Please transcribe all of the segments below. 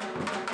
Thank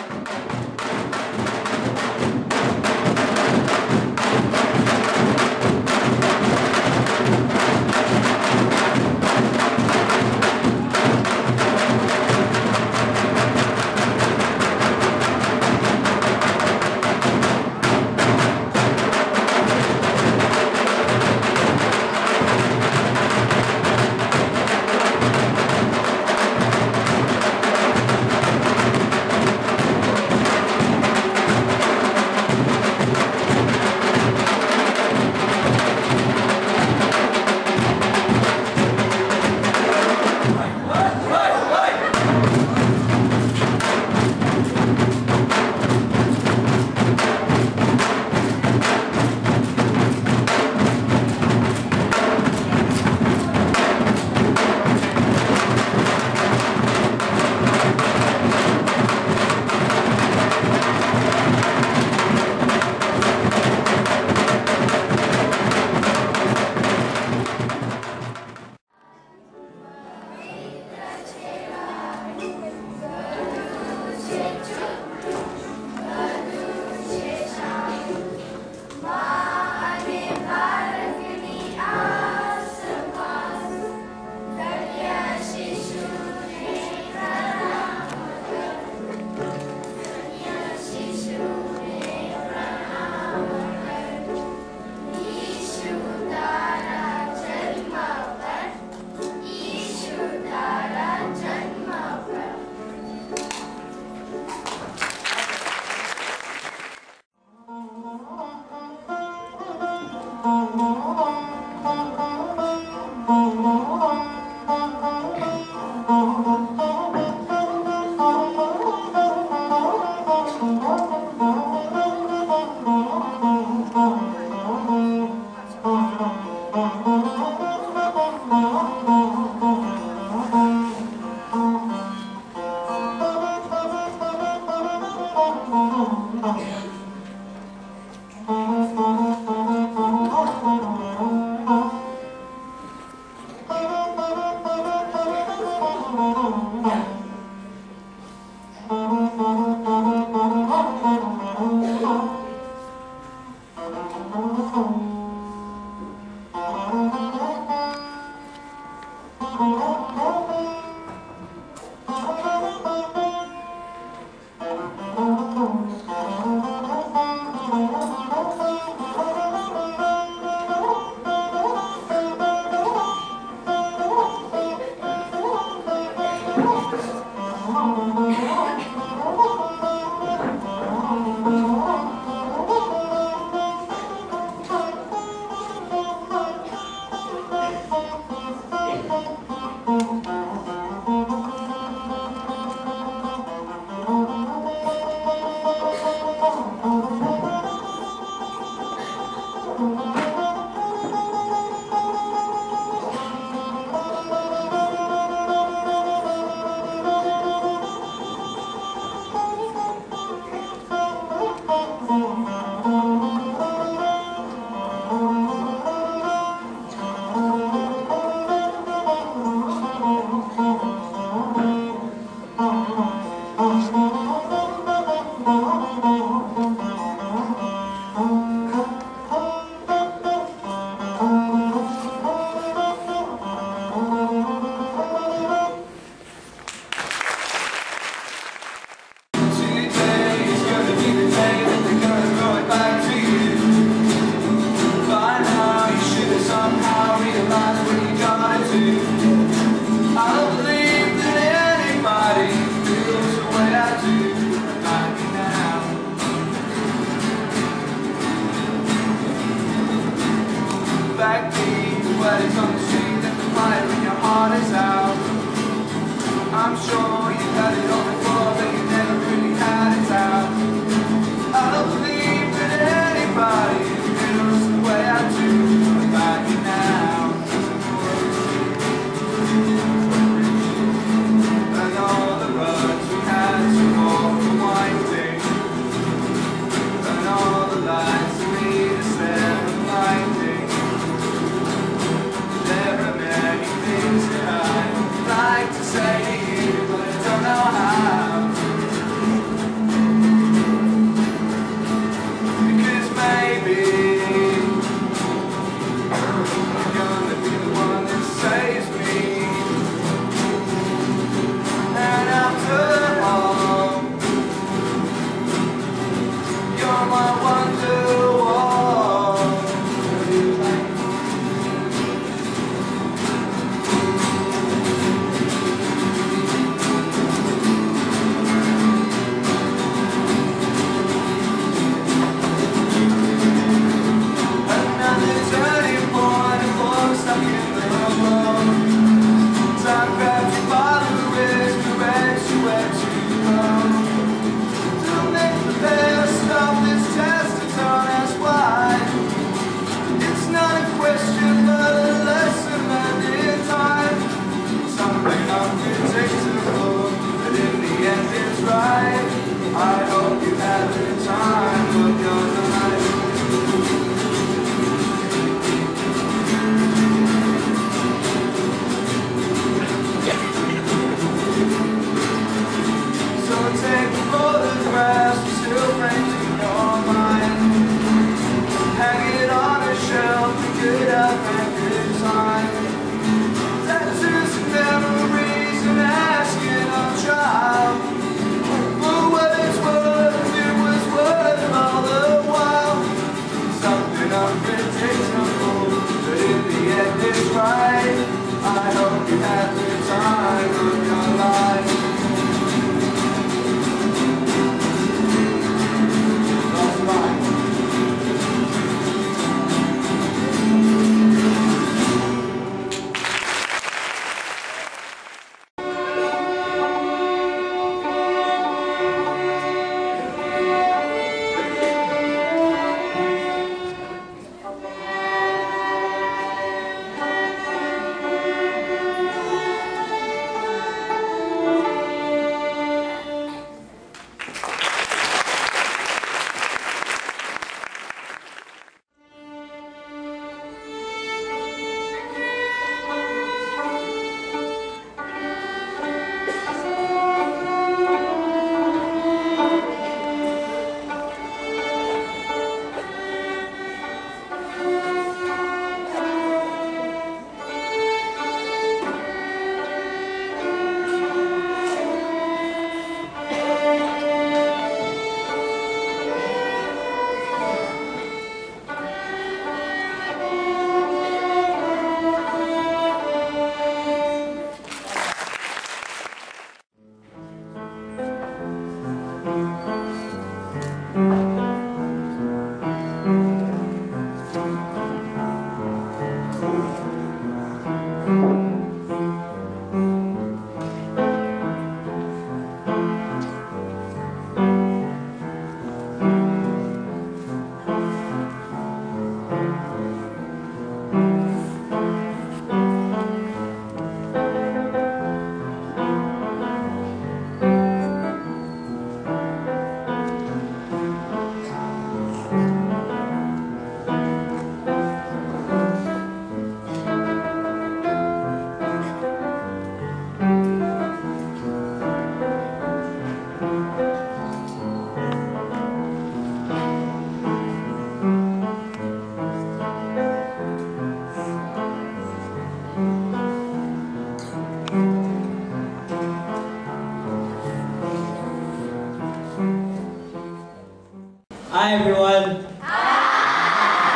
Hi everyone. Hi.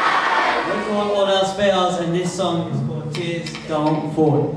We're called All Else Fails and this song is called Tears Don't Fall.